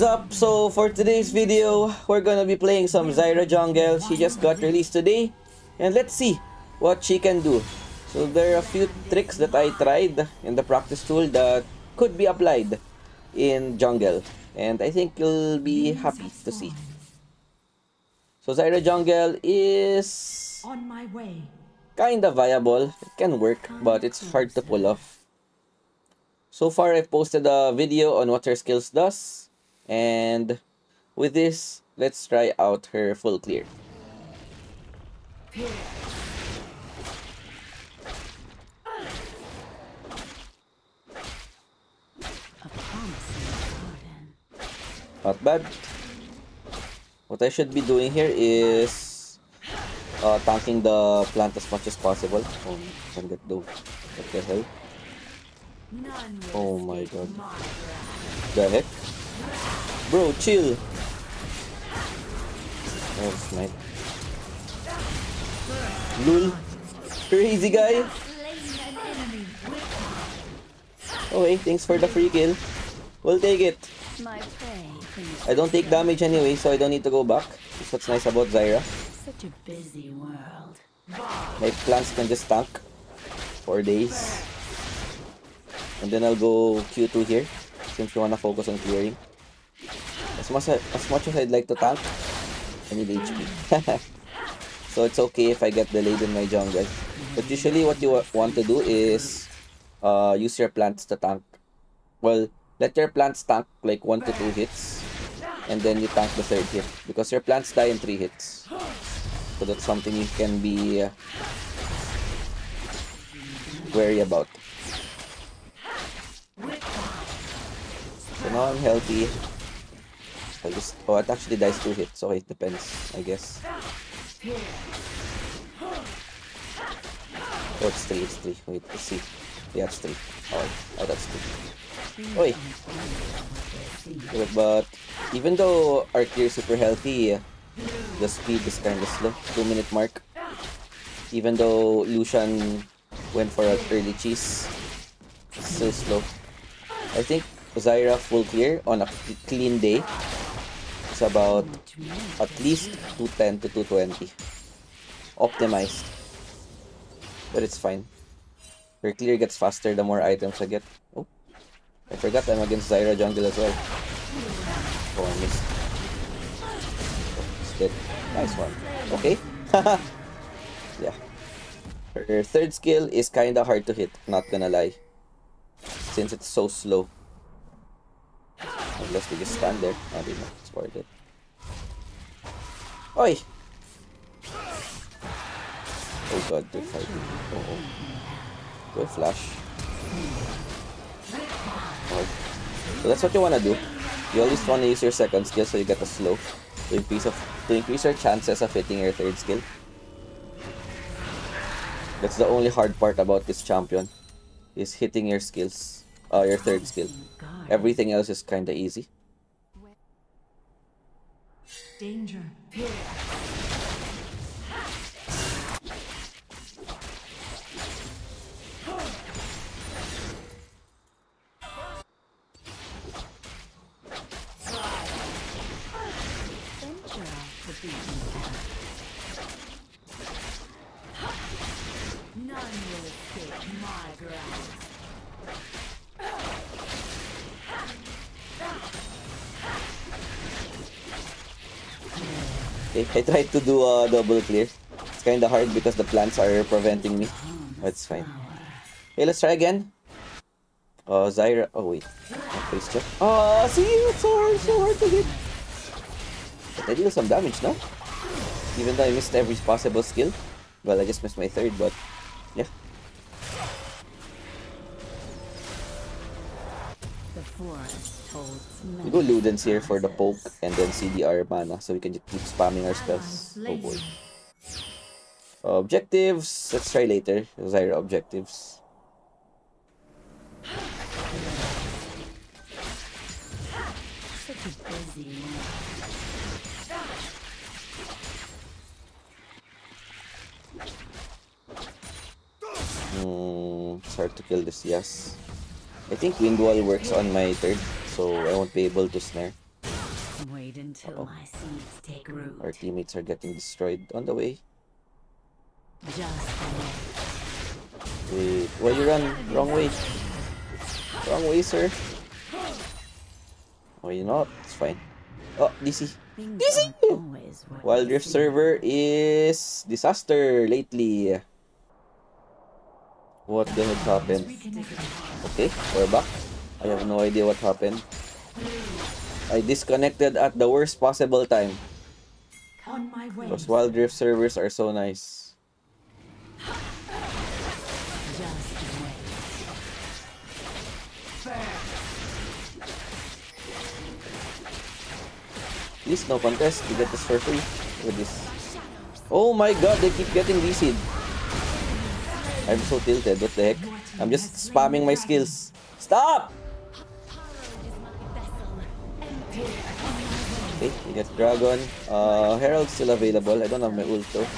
what's up? So for today's video, we're gonna be playing some Zyra Jungle. She just got released today. And let's see what she can do. So there are a few tricks that I tried in the practice tool that could be applied in Jungle. And I think you'll be happy to see. So Zyra Jungle is On my way. kinda viable. It can work, but it's hard to pull off. So far, I've posted a video on what her skills does. And with this, let's try out her full clear. A promising garden. Not bad. What I should be doing here is uh, tanking the plant as much as possible. Oh, can get. What the hell? Oh my god. The heck? Bro, chill. Oh, snipe. Lul. Crazy guy. Enemy. Okay, thanks for the free kill. We'll take it. My prey thinks I don't take damage anyway, so I don't need to go back. That's what's nice about Zyra. such a busy world. My plants can just tank for days. And then I'll go Q2 here, since we wanna focus on clearing. As much as, as much as I'd like to tank, I need HP. so it's okay if I get delayed in my jungle. But usually what you want to do is uh, use your plants to tank. Well, let your plants tank like 1 to 2 hits. And then you tank the third hit. Because your plants die in 3 hits. So that's something you can be uh, wary about. So now I'm healthy. I just oh it actually dies two hits. Okay, it depends, I guess. Oh it's three, it's three. Wait, let's see. Yeah, it's three. Oh, oh that's two. Oi. But even though our clear super healthy, the speed is kind of slow. Two minute mark. Even though Lucian went for an early cheese, it's still slow. I think Zyra full clear on a clean day about at least 210 to 220. Optimized. But it's fine. Her clear gets faster the more items I get. Oh, I forgot I'm against Zyra jungle as well. Oh, I missed. Oh, dead. Nice one. Okay. yeah. Her third skill is kinda hard to hit, not gonna lie. Since it's so slow. Unless we just stand there. I don't know. It's worth it. Oi! Oh god, they're fighting. Oh. Go flash. Oh. So that's what you wanna do. You always wanna use your second skill so you get a slow to increase of to increase your chances of hitting your third skill. That's the only hard part about this champion is hitting your skills, uh, your third skill. Everything else is kinda easy. Danger. Venture I tried to do a double clear. It's kinda hard because the plants are preventing me. That's fine. Okay, let's try again. Uh, Zyra. Oh wait, face check. Oh, see, it's so hard, so hard to hit. But I deal some damage, no? Even though I missed every possible skill. Well, I just missed my third, but yeah. The forest We go Ludens here for the poke and then CDR mana so we can just keep spamming our spells. Oh boy. Objectives. Let's try later. Zyra objectives. Such a busy world. Hmm, it's hard to kill this, yes. I think Wind Wall works on my third, so I won't be able to snare. Wait until Uh-oh. my seeds take root. Our teammates are getting destroyed on the way. Just wait. Why you run? Wrong way. Wrong way, sir. Oh, you know what? It's fine. Oh, DC. DC! Easy. aren't always what Wild Rift server is disaster lately. What the heck happened? Okay, we're back. I have no idea what happened. I disconnected at the worst possible time. On my way. Because Wild Rift servers are so nice. Please, no contest. You get this for free with this. Oh my god, they keep getting DC'd. I'm so tilted. What the heck? I'm just spamming my skills. Stop! Okay, you get Dragon. Uh, Herald's still available. I don't have my ult though.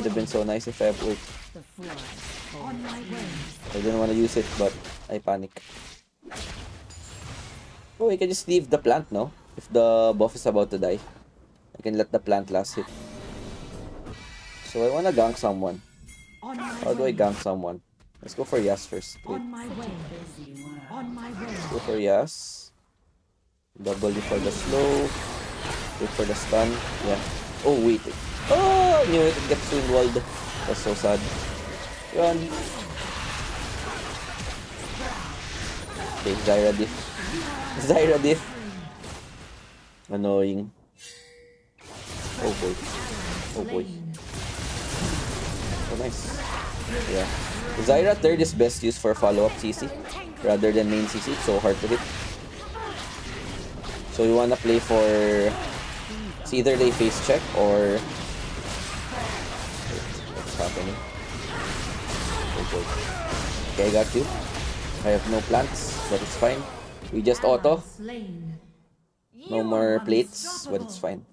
Would have been so nice if I have ult. I didn't want to use it, but I panic. Oh, we can just leave the plant, no? If the buff is about to die. I can let the plant last hit. So I wanna gank someone. How do I gank someone? Let's go for Yas first. Wait, on my way. busy world. On my way. go for Yas. W for the slow. Wait for the stun. Yeah. Oh, wait. Ah, oh, knew it. It gets walled. That's so sad. Run. Okay, Zyra diff. Zyra diff. Annoying. Oh boy. Oh boy. Oh nice. Yeah. Zyra third is best used for follow-up CC rather than main CC. It's so hard to hit. So you wanna play for it's either they face check or what's happening? Okay, I got you. I have no plants, but it's fine. We just auto. No more plates, but it's fine.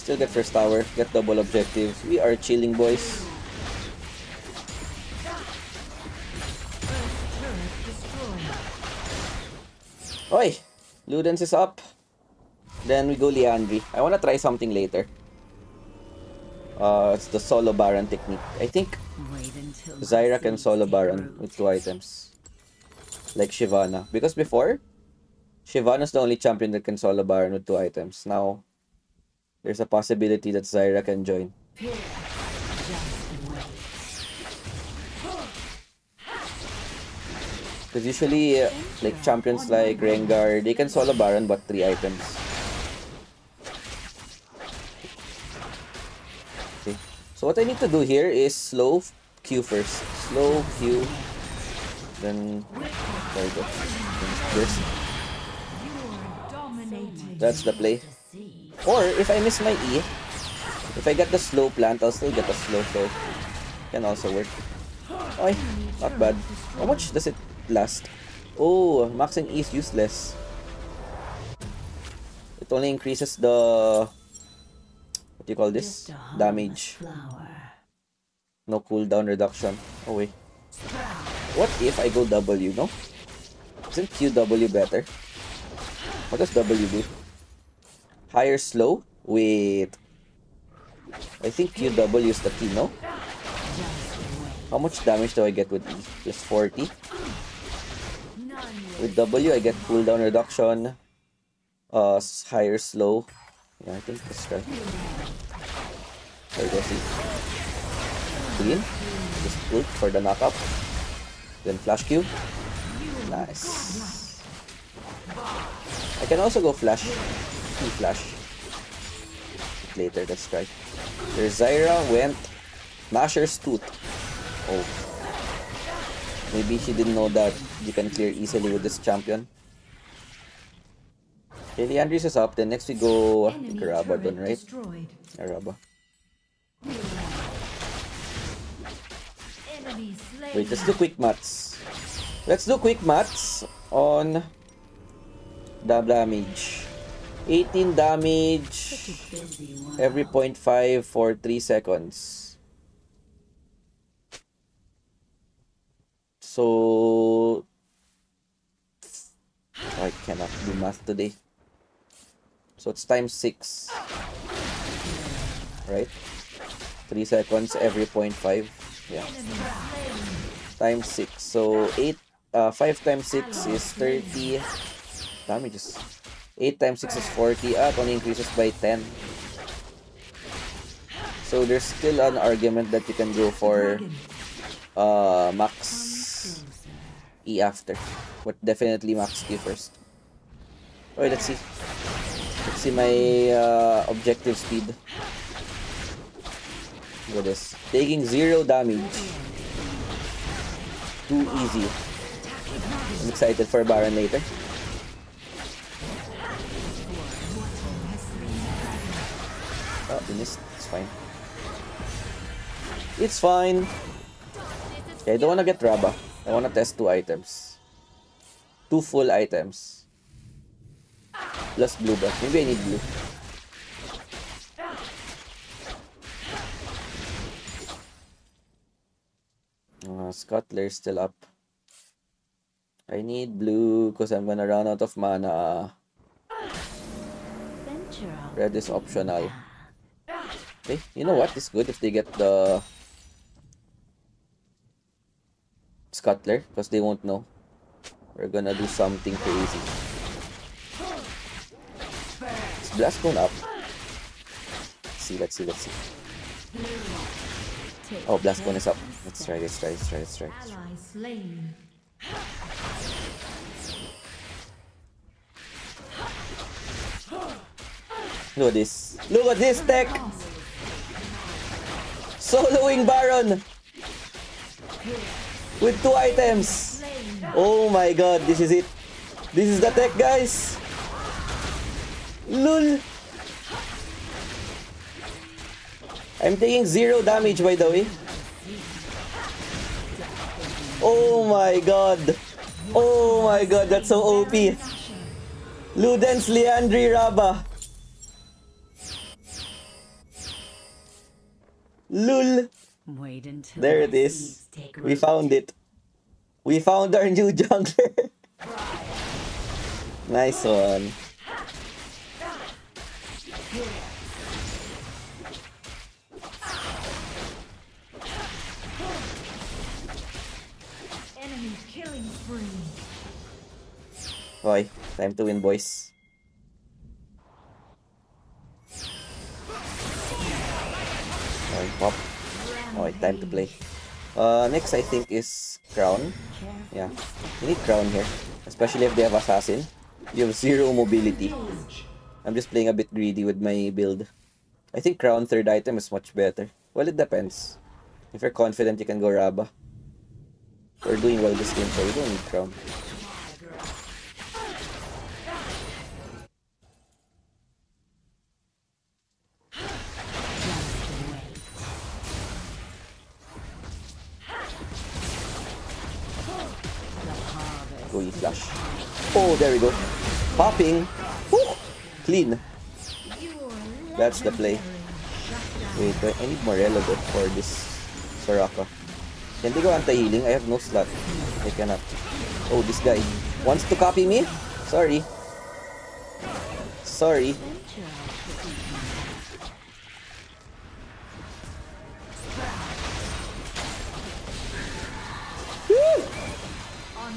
Still get first tower, get double objectives. We are chilling, boys. Oi! Ludens is up. Then we go Liandry. I wanna try something later. Uh, it's the solo Baron technique. I think Wait until my Zyra can solo Baron with two items. Like Shyvana. Because before, Shyvana's the only champion that can solo Baron with two items. Now, there's a possibility that Zyra can join. Because usually, uh, like champions like Rengar, they can solo Baron but three items. Okay. So what I need to do here is slow Q first. Slow Q. Then, there we go. Burst. That's the play. Or if I miss my E, if I get the slow plant, I'll still get a slow so can also work. Oy, not bad. How much does it last? Oh, maxing E is useless. It only increases the what do you call this? Just a harmless Damage. No cooldown reduction. Oh wait. What if I go W, no? Isn't QW better? What does W do? Higher slow? Wait. I think QW is the key, no? How much damage do I get with E? Plus 40? With W, I get cooldown reduction. Uh, higher slow. Yeah, I think that's right. There you go, see. Clean. Just ult for the knockup. Then flash Q. Nice. I can also go flash. Key flash. Later, that's right. There's Zyra went Masher's Tooth. Oh. Maybe she didn't know that you can clear easily with this champion. Okay, the Liandry's is up. Then next we go dun, turret right? Destroyed. Araba. Wait, let's do quick maths. Let's do quick maths on the damage. 18 damage such a busy world. every 0.5 for 3 seconds. So... I cannot do math today. So it's times 6. Right? 3 seconds every 0.5. Yeah. Times 6. So 8, uh, 5 times 6 is 30. Damages. 8 times 6 is 40. Ah, it only increases by 10. So there's still an argument that you can go for uh, max E after. But definitely max Q first. Okay, let's see. Let's see my uh, objective speed. Look at this. Taking zero damage. Too easy. I'm excited for Baron later. Oh, we missed. It's fine. It's fine. Okay, I don't wanna get Raba. I wanna test two items. Two full items. Plus blue but Maybe I need blue. Uh, Scuttler's still up. I need blue because I'm gonna run out of mana. Red is optional. Okay, you know what? It's good if they get the Scuttler because they won't know. We're gonna do something crazy. Is going up? Let's see, let's see, let's see. Oh, Blast Cone is up. Let's try, let's try, let's try, let's try. Ally slain. Look at this. Look at this tech! Soloing Baron! With two items! Oh my god, this is it. This is the tech, guys! Lul! I'm taking zero damage, by the way. Oh my god! Oh my god, that's so OP! Ludens Liandry Raba! Lul! Wait until There it is. We found it. We found our new jungler. nice one. Enemy killing spree. Hoy, time to win, boys. Okay, pop. Okay, time to play. Uh, next I think is Crown. Yeah, you need Crown here. Especially if they have Assassin. You have zero mobility. I'm just playing a bit greedy with my build. I think Crown third item is much better. Well, it depends. If you're confident, you can go Raba. We're doing well this game, so we don't need Crown. Go you flash. Oh, there we go. Popping. Woo! Clean. That's the play. Wait, wait, I need Morello though for this Soraka. Can they go anti-healing? I have no slot. I cannot. Oh, this guy wants to copy me? Sorry. Sorry.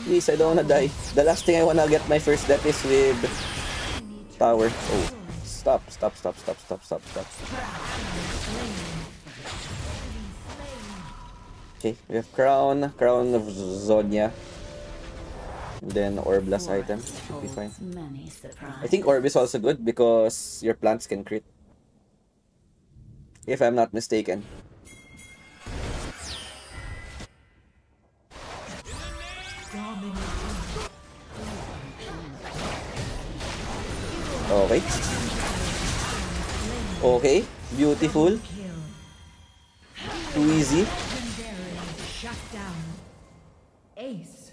Please, I don't wanna die. The last thing I wanna get my first death is with tower. Oh, stop, stop, stop, stop, stop, stop, stop. Okay, we have crown, crown of Zonia. Then Orblast item. Should be fine. holds Many surprises. I think Orb is also good because your plants can crit. If I'm not mistaken. Okay. Okay. Beautiful. Too easy. Ace.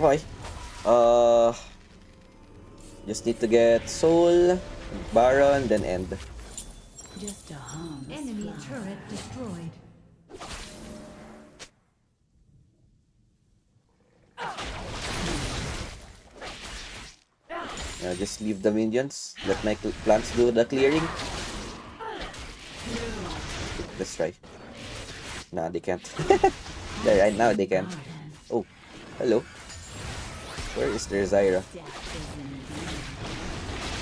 Okay. Uh, Just need to get Soul, Baron, then end. Just a harmless Enemy flower. turret destroyed. Uh, just leave the minions. Let my plants do the clearing. Let's try. Nah, they can't. there, right now they can't. Oh, hello. Where is their Zyra? Is indeed.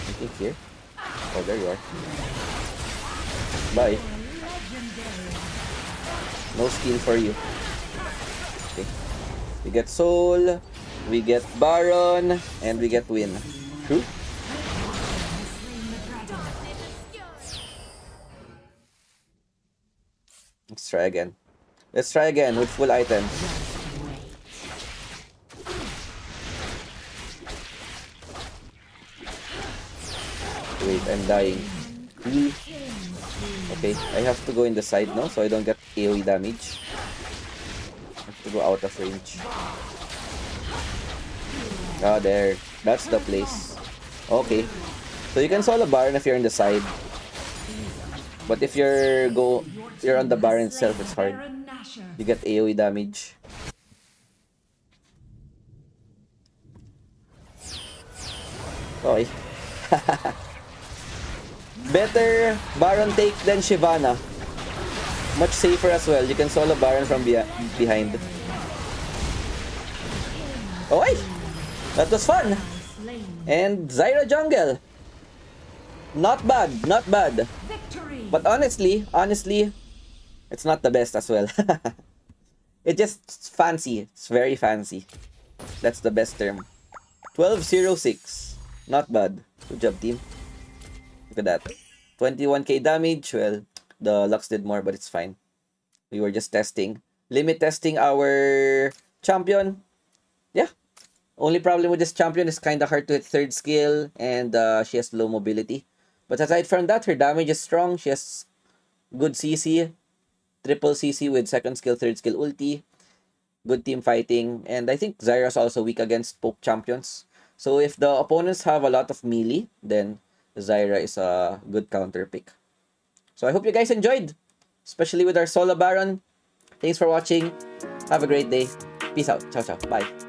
I think here. Oh, there you are. Bye. No skill for you. Okay. We get Soul, we get Baron, and we get Win. True? Let's try again. Let's try again with full items. Wait, I'm dying. Okay, I have to go in the side now so I don't get AoE damage. I have to go out of range. Ah, there. That's the place. Okay. So you can solo Baron if you're in the side. But if you're go you're on the Baron itself, it's hard. You get AoE damage. Okay. Better Baron take than Shyvana. Much safer as well. You can solo Baron from beh- behind. Okay. That was fun. And Zyra Jungle. Not bad, not bad. But honestly, honestly, it's not the best as well. it just fancy. It's very fancy. That's the best term. 1206. Not bad. Good job, team. Look at that. 21k damage. Well, the Lux did more, but it's fine. We were just testing. Limit testing our champion. Yeah. Only problem with this champion is kind of hard to hit third skill and uh, she has low mobility. But aside from that, her damage is strong. She has good CC, triple CC with second skill, third skill ulti, good team fighting, and I think Zyra's also weak against poke champions. So if the opponents have a lot of melee, then Zyra is a good counter pick. So I hope you guys enjoyed, especially with our solo baron. Thanks for watching. Have a great day. Peace out. Ciao ciao. Bye.